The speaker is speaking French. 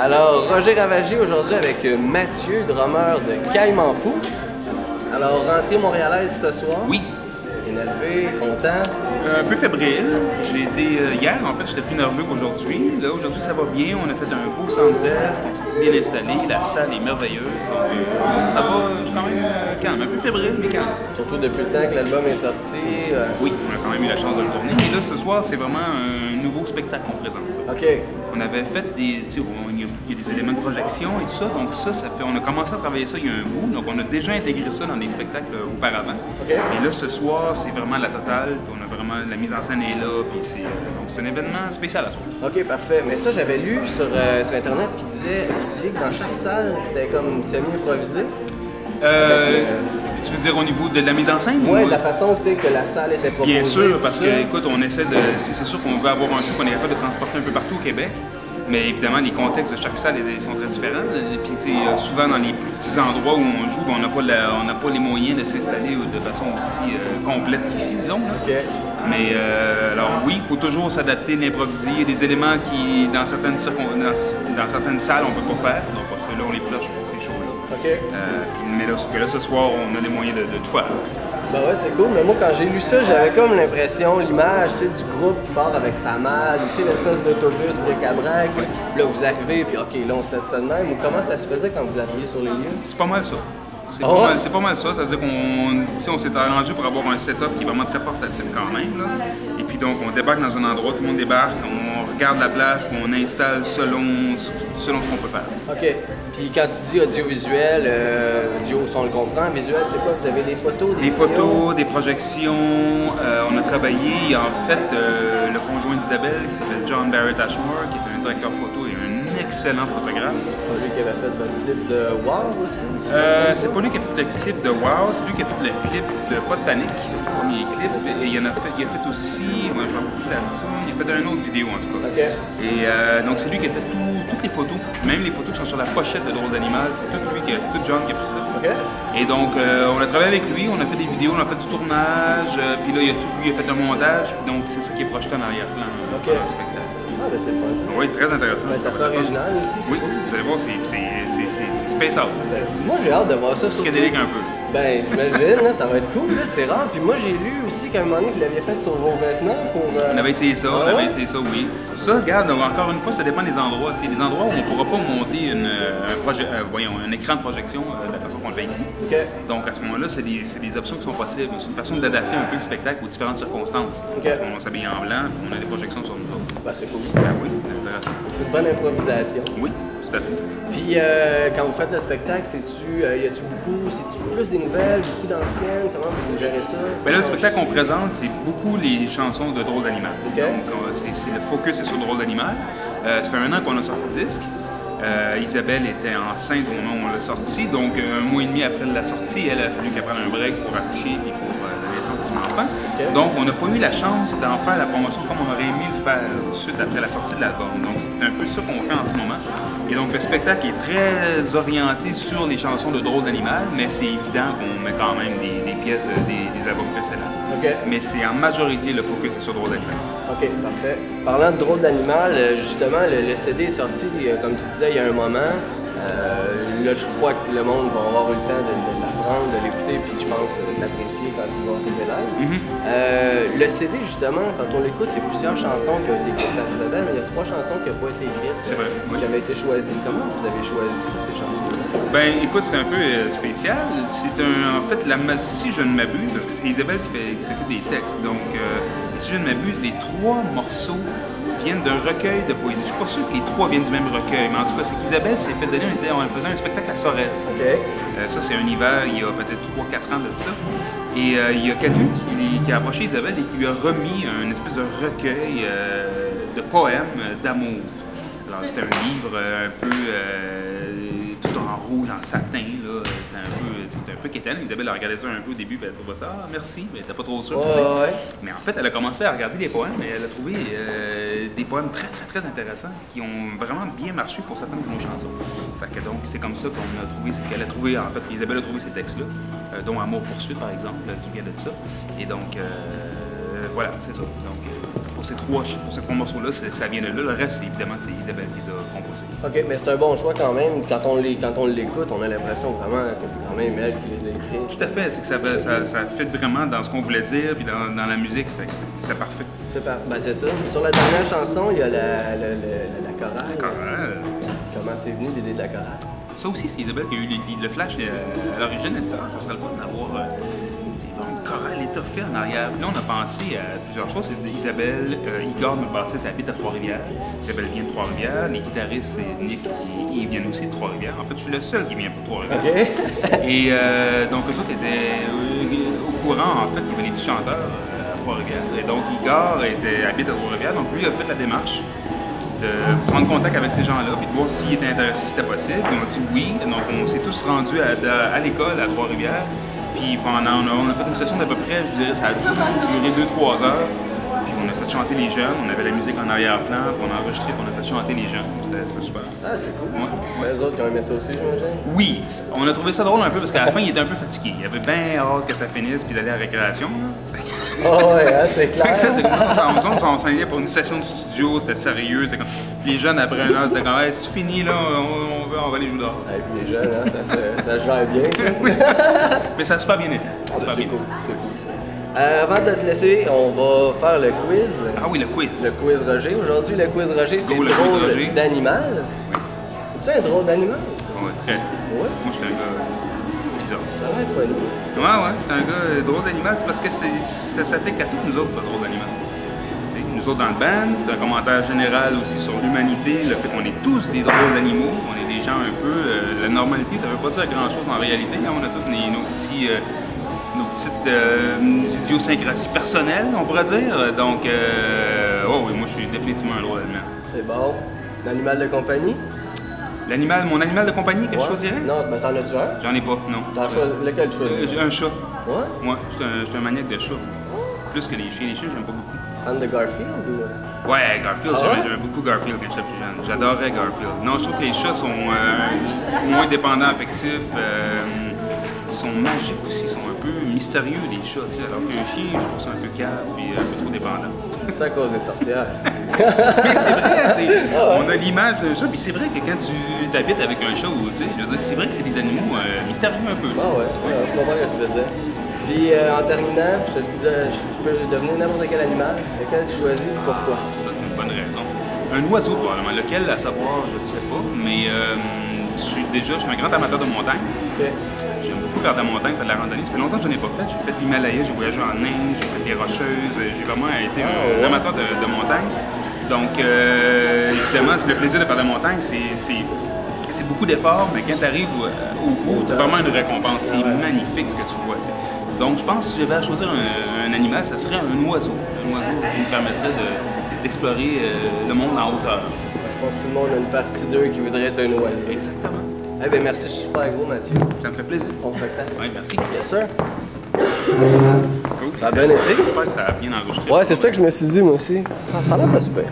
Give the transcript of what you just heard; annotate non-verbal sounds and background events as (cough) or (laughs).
Alors, Roger Ravagier aujourd'hui avec Mathieu, drummer de Caïman Fou. Alors, rentrée montréalaise ce soir. Oui. Énervé, content. Un peu fébrile. J'ai été euh, hier, en fait, j'étais plus nerveux qu'aujourd'hui. Là, aujourd'hui, ça va bien. On a fait un beau centre on s'est bien installé. La salle est merveilleuse. Donc, euh, ça va, je suis quand même euh, calme. Un peu fébrile, mais calme. Surtout depuis le temps que l'album est sorti. euh, Oui, on a quand même eu la chance de le tourner. Et là, ce soir, c'est vraiment un nouveau spectacle qu'on présente. OK. On avait fait des. Il y, a- il y a des éléments de projection et tout ça. Donc, ça, ça fait. On a commencé à travailler ça il y a un bout. Donc, on a déjà intégré ça dans des spectacles euh, auparavant. Et là, ce soir, c'est vraiment la totale. On a vraiment. La mise en scène est là. Puis c'est. euh, donc, c'est un événement spécial à soi. OK, parfait. Mais ça, j'avais lu sur, euh, sur Internet qui disait, qui disait que dans chaque salle, c'était comme semi-improvisé. Euh, tu veux dire au niveau de la mise en scène? Ouais, ou- de la façon, tu sais, que la salle était proposée. Bien sûr, parce ça. que, écoute, on essaie de. C'est sûr qu'on veut avoir un show qu'on est capable de transporter un peu partout au Québec. Mais évidemment, les contextes de chaque salle sont très différents. Et puis, euh, souvent, dans les plus petits endroits où on joue, ben, on n'a pas, la- on n'a pas les moyens de s'installer de façon aussi euh, complète qu'ici, disons. là. Mais euh, alors oui, il faut toujours s'adapter, l'improviser. Il y a des éléments qui, dans certaines, circon- dans, dans certaines salles, on ne peut pas faire. Donc ceux-là, on les flush pour ces shows-là. OK. Euh, mais là, que là, ce soir, on a les moyens de, de tout faire. Ben ouais, c'est cool. Mais moi, quand j'ai lu ça, j'avais comme l'impression, l'image, du groupe qui part avec sa malle, tu sais, l'espèce d'autobus bric-à-brac. Là, vous arrivez, puis OK, là, on se ça de même. Ou comment ça se faisait quand vous arriviez sur les lieux? C'est pas mal ça. C'est Ah pas, pas mal ça. C'est-à-dire qu'on on s'est arrangé pour avoir un setup qui est vraiment très portatif quand même. là. Et puis donc, on débarque dans un endroit, tout le monde débarque, on regarde la place, puis on installe selon, selon ce qu'on peut faire. OK. Puis quand tu dis audiovisuel, euh, audio, si on le comprend, visuel, c'est quoi? Vous avez des photos? Des Des photos, des projections. euh, on a travaillé, en fait, euh, le conjoint d'Isabelle, qui s'appelle John Barrett Ashmore, qui est un directeur photo et un excellent photographe. C'est lui qui avait fait votre clip de Wow aussi? Euh, c'est pas lui qui a fait le clip de Wow, c'est lui qui a fait le clip de Pas de panique, le premier clip. Et il, en a fait, il a fait aussi, moi je me la tune, il a fait une autre vidéo en tout cas. Et euh, donc c'est lui qui a fait tout- toutes les photos, même les photos qui sont sur la pochette de Drôle d'animal, c'est tout lui qui a, tout John qui a pris ça. Et donc, euh, on a travaillé avec lui, on a fait des vidéos, on a fait du tournage, puis là, il a tout, lui, il a fait un montage, donc c'est ça qui est projeté en arrière-plan dans le spectacle. C'est le fun, ça. Oui, c'est très intéressant. Ben, ça fait original aussi, Oui, vous allez voir, c'est- c'est spécial. Ben, moi, j'ai hâte de voir ça. Psychédélique un peu. Ben, j'imagine, là, ça va être cool, là, c'est rare. Puis moi, j'ai lu aussi qu'à un moment donné, vous l'aviez fait sur vos vêtements pour. euh, On avait essayé ça, on Ah avait essayé ça, oui. Ça, regarde, encore une fois, ça dépend des endroits. Tu sais, des endroits où on ne pourra pas monter une, euh, un, euh, voyons, un écran de projection euh, de la façon qu'on le fait ici. OK. Donc à ce moment-là, c'est des, c'est des options qui sont possibles. C'est une façon d'adapter un peu le spectacle aux différentes circonstances. Ok. On s'habille en blanc, puis on a des projections sur nous autres. Ben, c'est cool. Ben oui, c'est intéressant. C'est une bonne improvisation. Oui, tout à fait. Puis euh, quand vous faites le spectacle, c'est-tu, euh, y a-tu beaucoup, c'est-tu plus des nouvelles, beaucoup d'anciennes, comment vous gérez ça? Ben là, le spectacle qu'on présente, c'est beaucoup les chansons de Drôle d'animal. Donc, c'est, c'est- le focus est sur Drôle d'animal. Euh, ça fait un an qu'on a sorti le disque. Isabelle était enceinte au moment où on l'a sorti, donc un mois et demi après la sortie, elle a fallu qu'elle prenne un break pour accoucher et pour Donc, on n'a pas eu la chance d'en faire la promotion comme on aurait aimé le faire tout de suite après la sortie de l'album. Donc, c'est un peu ça qu'on fait en ce moment. Et donc, le spectacle est très orienté sur les chansons de Drôle d'animal, mais c'est évident qu'on met quand même des, des pièces de- des, des albums précédents. OK. Mais c'est en majorité le focus est sur Drôle d'animal. OK, parfait. Parlant de drôle d'animal, euh, justement, le, le CD est sorti, euh, comme tu disais, il y a un moment. Euh, là, je crois que le monde va avoir eu le temps de, de de l'écouter, puis je pense de l'apprécier quand il va arriver live. Mhm. Euh, le CD, justement, quand on l'écoute, il y a plusieurs chansons qui ont été écrites par Isabelle, mais il y a trois chansons qui n'ont pas été écrites. Vrai, oui. Qui avaient été choisies. Comment vous avez choisi ces chansons-là? Ben, écoute, c'est un peu euh, spécial. C'est un, en fait, la, si je ne m'abuse, parce que c'est Isabelle qui, fait, qui s'occupe des textes, donc euh, si je ne m'abuse, les trois morceaux viennent d'un recueil de poésie. Je suis pas sûr que les trois viennent du même recueil, mais en tout cas, c'est qu'Isabelle s'est fait donner, on, était, on faisait un spectacle à Sorel. OK. Euh, ça, c'est un hiver, il y a peut-être 3-4 ans de ça. Et euh, il y a quelqu'un qui, qui a approché Isabelle et qui lui a remis un espèce de recueil euh, de poèmes d'amour. Alors, c'était un livre un peu en rouge, en satin. là. C'était un peu, c'était un peu quétaine. Isabelle a regardé ça un peu au début, puis elle trouvait ça, ah, merci, mais elle était pas trop sûre. Sais. ouais. Mais en fait, elle a commencé à regarder les poèmes et elle a trouvé euh, des poèmes très, très, très intéressants qui ont vraiment bien marché pour certaines de nos chansons. Fait que donc, c'est comme ça qu'on a trouvé, qu'elle a trouvé, en fait, Isabelle a trouvé ces textes-là, euh, dont Amour poursuite, par exemple, euh, qui vient de ça. Et donc, euh, voilà, c'est ça. Donc, pour ces trois, pour ces trois morceaux-là, ça vient de là. Le reste, évidemment, c'est Isabelle qui les a composés. Ok, mais c'est un bon choix quand même. Quand on les- quand on l'écoute, on a l'impression vraiment que c'est quand même elle qui les a écrits. Tout à fait, c'est que ça, ça, ça fit vraiment dans ce qu'on voulait dire puis dans, dans la musique. Fait que c'est- C'était parfait. C'est pas... ben, c'est ça. Sur la dernière chanson, il y a la, la, la- la chorale. Chorale. Comment c'est venu l'idée de la chorale? Ça aussi, c'est Isabelle qui a eu le, le flash euh, à l'origine. Elle dit ah, ça serait le fun d'avoir vraiment une chorale étoffée en arrière. Là, on a pensé à plusieurs choses. Isabelle, euh, Igor, notre bassiste, habite à Trois-Rivières. Isabelle vient de Trois-Rivières. Les guitaristes, c'est Nick, ils, ils viennent aussi de Trois-Rivières. En fait, je suis le seul qui vient pour Trois-Rivières. Et euh, donc, eux autres étaient euh, au courant, en fait, qu'il y avait des petits chanteurs euh, à Trois-Rivières. Et donc, Igor était, habite à Trois-Rivières, donc lui, a fait la démarche de prendre contact avec ces gens-là, puis de voir s'ils étaient intéressés, si c'était possible. Puis on a dit oui. Donc, on s'est tous rendus à, à- à l'école, à Trois-Rivières. Puis pendant, on a, on a fait une session d'à peu près, je dirais, ça a duré 2-3 heures. Puis on a fait chanter les jeunes, on avait la musique en arrière-plan, puis on a enregistré, puis on a fait chanter les jeunes. C'était super. Ah, c'est cool. Ouais. Eux autres qui ont aimé ça aussi, j'imagine? Oui, on a trouvé ça drôle un peu parce qu'à la fin, il était un peu fatigué. Il avait bien hâte que ça finisse puis d'aller à la récréation. Oh, ouais, hein, c'est clair. que ça, c'est comme ça. On, s'en allait pour une session de studio, c'était sérieux. Comme... Puis les jeunes, après un an, c'était comme, hey, c'est fini, là, on, on, va, on va aller jouer dehors. Et puis les jeunes, hein, ça, se- ça se gère bien. ça. (laughs) Mais ça a super bien été. Ah, c'est cool, c'est cool. Euh, avant de te laisser, on va faire le quiz. Ah oui, le quiz. Le quiz Roger. Aujourd'hui, le quiz Roger, c'est drôle d'animal. Tu un drôle d'animal? Ouais, très. Ouais. Moi, j'étais un gars bizarre. Va être funny. Ouais, ouais, j'étais un gars euh, drôle d'animal, c'est parce que ça s'applique à tous nous autres, ça, drôle d'animal. Nous autres dans le band, c'est un commentaire général aussi sur l'humanité, le fait qu'on est tous des drôles d'animaux, on est des gens un peu. euh, la normalité, ça veut pas dire grand chose en réalité, hein, on a tous nos petits. euh, nos petites euh, idiosyncrasies personnelles, on pourrait dire. Donc, euh, oh oui, moi je suis définitivement un drôle d'animal. C'est bon. L'animal de compagnie? L'animal, mon animal de compagnie que je choisirais? Non, ben t'en as-tu un? J'en ai pas, non. T'en choisis lequel tu Euh, choisis? un chat. Ouais? Moi, je suis un, un maniaque de chat. Plus que les chiens. Les chiens, j'aime pas beaucoup. Fan de Garfield ou? Ouais, Garfield, Ah j'aimais ouais? beaucoup Garfield quand j'étais plus jeune. J'adorais Garfield. Non, je trouve que les chats sont euh, moins dépendants affectifs. Euh, sont magiques aussi, ils sont un peu mystérieux, les chats. tu sais, Alors qu'un chien, je trouve ça un peu calme et un peu trop dépendant. C'est à cause des (laughs) sorcières. Mais c'est vrai, c'est- Ah on a l'image d'un chat, puis c'est vrai que quand tu habites avec un chat, ou, tu sais, c'est vrai que c'est des animaux euh, mystérieux un peu. Ah ouais, ouais, je comprends ce que tu veux dire. Puis euh, en terminant, je te, je- tu peux devenir n'importe quel animal. Lequel tu choisis et pourquoi? Ça, c'est une bonne raison. Un oiseau, probablement. Lequel, à savoir, je ne sais pas. Mais euh, je suis déjà je suis un grand amateur de montagne. Beaucoup faire de la montagne, faire de la randonnée. Ça fait longtemps que je n'en ai pas fait. J'ai fait l'Himalaya, j'ai voyagé en Inde, j'ai fait les Rocheuses. J'ai vraiment été Ah, un, amateur de, de montagne. Donc, euh, évidemment, c'est le plaisir de faire de la montagne, c'est- beaucoup d'efforts, mais quand tu arrives au, bout, tu vraiment une récompense. C'est magnifique ce que tu vois. Donc, je pense que si j'avais à choisir un, un animal, ce serait un oiseau. Un oiseau qui me permettrait de- d'explorer euh, le monde en hauteur. Je pense que tout le monde a une partie d'eux qui voudrait être un oiseau. Exactement. Eh bien, merci super gros, Mathieu. Ça me fait plaisir. On retrouve. Oui, merci. Yes, sir. Cool. Ça a bien été. J'espère que ça a bien enregistré. Ouais, c'est ça que je me suis dit, moi aussi. Ah, ça a l'air pas super.